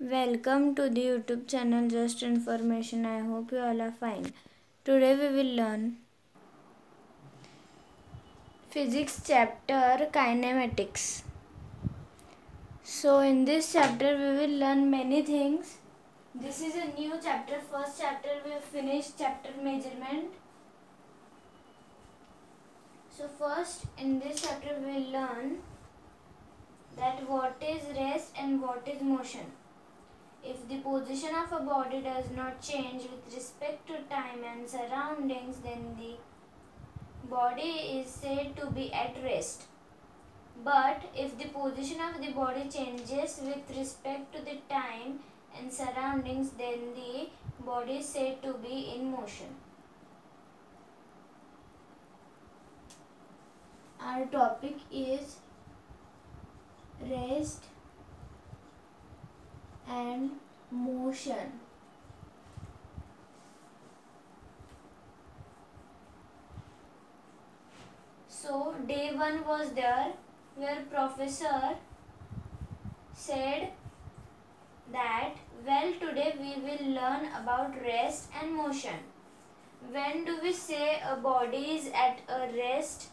Welcome to the YouTube channel Just Information. I hope you all are fine. Today we will learn physics chapter kinematics. So in this chapter we will learn many things. This is a new chapter. First chapter we finished chapter measurement. So first in this chapter we will learn that what is rest and what is motion. If the position of a body does not change with respect to time and surroundings, then the body is said to be at rest. But if the position of the body changes with respect to the time and surroundings, then the body is said to be in motion. Our topic is rest and motion. So day 1 was there where professor said that well today we will learn about rest and motion. When do we say a body is at a rest?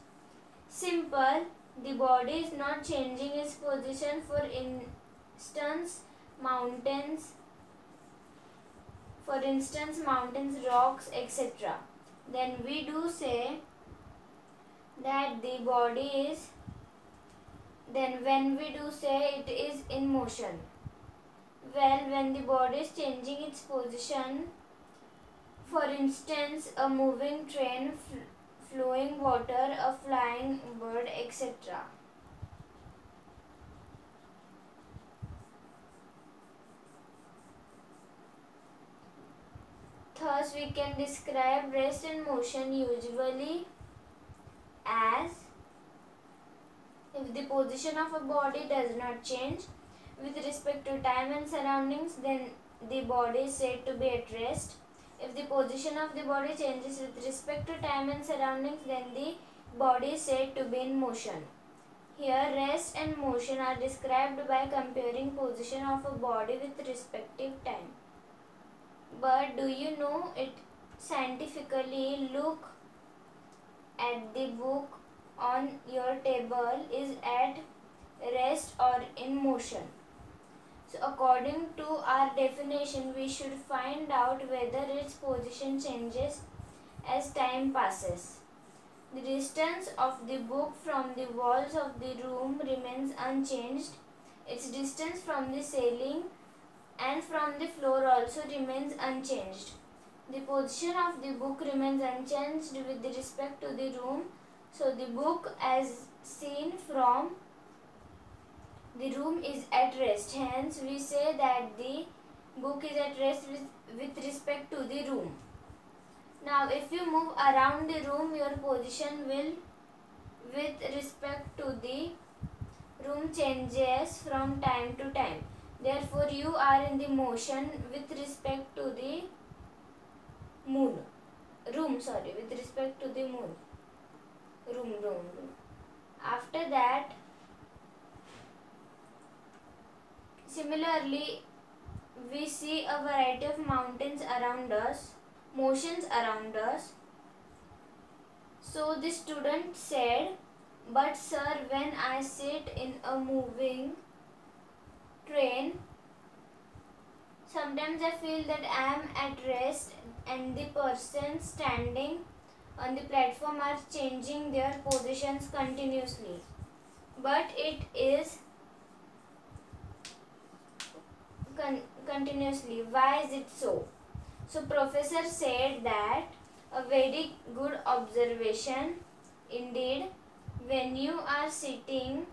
Simple, the body is not changing its position for instance mountains for instance mountains rocks etc then we do say that the body is then when we do say it is in motion. Well when the body is changing its position for instance a moving train flowing water a flying bird etc Thus, we can describe rest and motion usually as if the position of a body does not change with respect to time and surroundings, then the body is said to be at rest. If the position of the body changes with respect to time and surroundings, then the body is said to be in motion. Here, rest and motion are described by comparing position of a body with respective time but do you know it scientifically look at the book on your table is at rest or in motion? So according to our definition we should find out whether its position changes as time passes. The distance of the book from the walls of the room remains unchanged. Its distance from the ceiling and from the floor also remains unchanged. The position of the book remains unchanged with respect to the room. So the book as seen from the room is at rest. Hence we say that the book is at rest with, with respect to the room. Now if you move around the room your position will with respect to the room changes from time to time. Therefore, you are in the motion with respect to the moon. Room, sorry, with respect to the moon. Room, room, room. After that, similarly, we see a variety of mountains around us, motions around us. So the student said, but sir, when I sit in a moving train, sometimes I feel that I am at rest and the person standing on the platform are changing their positions continuously. But it is con continuously. Why is it so? So professor said that a very good observation indeed when you are sitting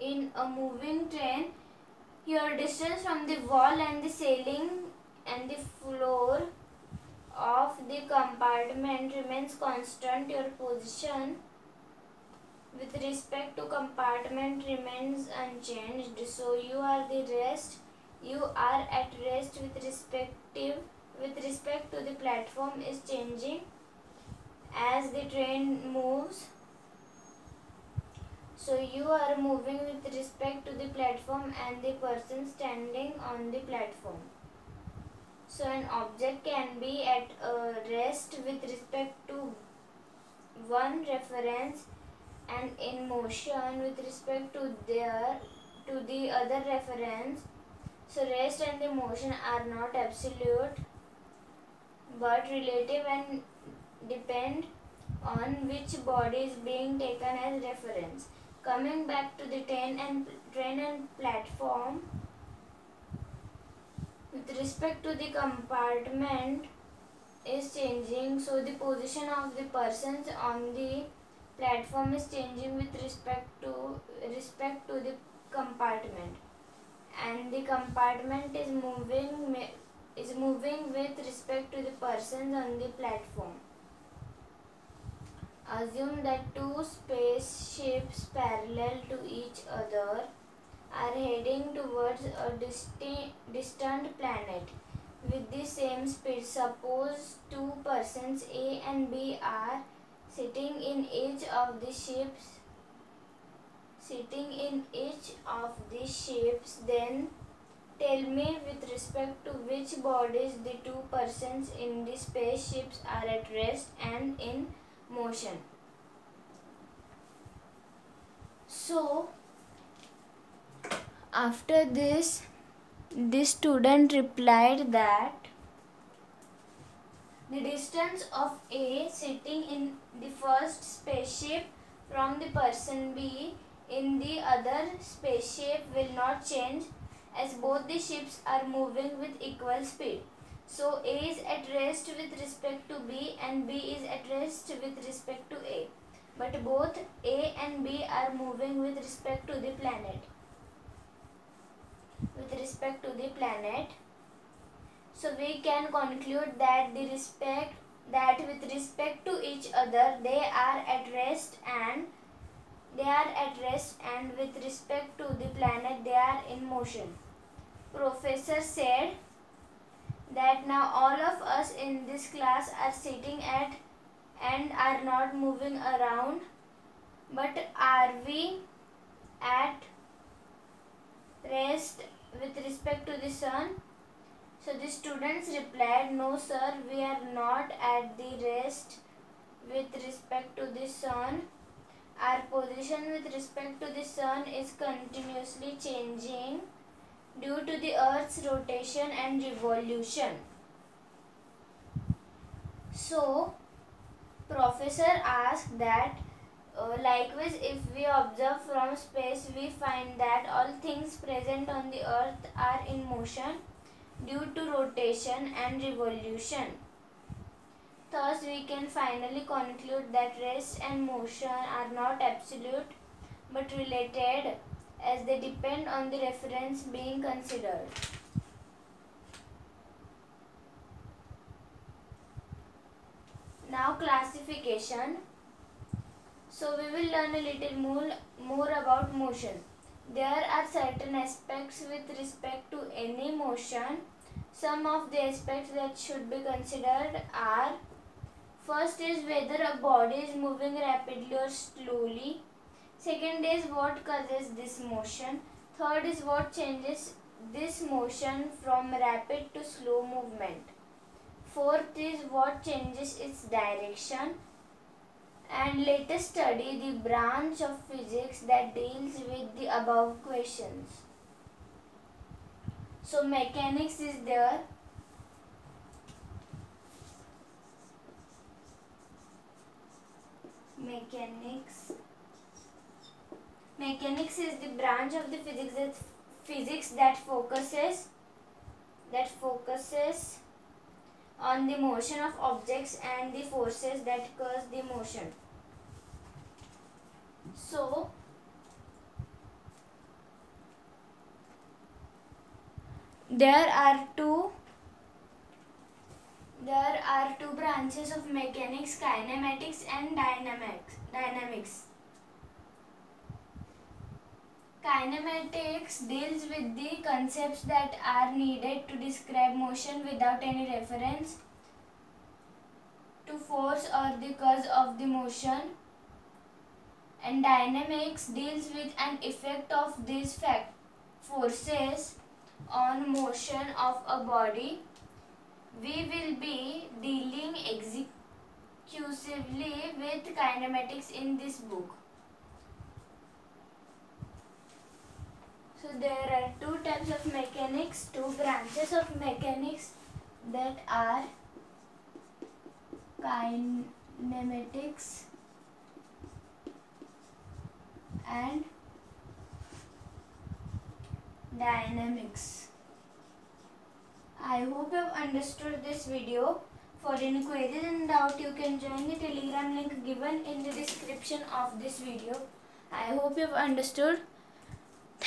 in a moving train, your distance from the wall and the ceiling and the floor of the compartment remains constant. Your position with respect to compartment remains unchanged. So you are the rest. You are at rest with respective with respect to the platform is changing as the train moves So you are moving with respect to the platform and the person standing on the platform. So an object can be at rest with respect to one reference and in motion with respect to their to the other reference. So rest and the motion are not absolute but relative and depend on which body is being taken as reference. Coming back to the train and train and platform with respect to the compartment is changing. So the position of the persons on the platform is changing with respect to respect to the compartment. And the compartment is moving is moving with respect to the persons on the platform assume that two spaceships parallel to each other are heading towards a distant, planet with the same speed. Suppose two persons A and B are sitting in each of the ships sitting in each of the ships then tell me with respect to which bodies the two persons in the spaceships are at rest and in motion so after this, the student replied that the distance of A sitting in the first spaceship from the person B in the other spaceship will not change as both the ships are moving with equal speed. So A is at rest with respect to B and B is at rest with respect to A. But both A and B are moving with respect to the planet with respect to the planet. So we can conclude that the respect that with respect to each other they are at rest and they are at rest and with respect to the planet they are in motion. Professor said that now all of us in this class are sitting at and are not moving around but are we at rest with respect to the sun? So the students replied, no sir, we are not at the rest with respect to the sun. Our position with respect to the sun is continuously changing due to the earth's rotation and revolution. So, professor asked that uh, likewise, if we observe from space, we find that all things present on the earth are in motion due to rotation and revolution. Thus, we can finally conclude that rest and motion are not absolute but related as they depend on the reference being considered. Now classification. So we will learn a little more, more about motion. There are certain aspects with respect to any motion. Some of the aspects that should be considered are First is whether a body is moving rapidly or slowly. Second is what causes this motion. Third is what changes this motion from rapid to slow movement. Fourth is what changes its direction and let us study the branch of physics that deals with the above questions. So mechanics is there. Mechanics. Mechanics is the branch of the physics that physics that focuses that focuses on the motion of objects and the forces that cause the motion. So, there are two there are two branches of mechanics kinematics and dynamics dynamics Kinematics deals with the concepts that are needed to describe motion without any reference to force or the cause of the motion. and dynamics deals with an effect of these forces on motion of a body. We will be dealing exclusively with kinematics in this book. There are two types of mechanics, two branches of mechanics that are kinematics and dynamics. I hope you have understood this video. For inquiries and doubt, you can join the telegram link given in the description of this video. I hope you have understood.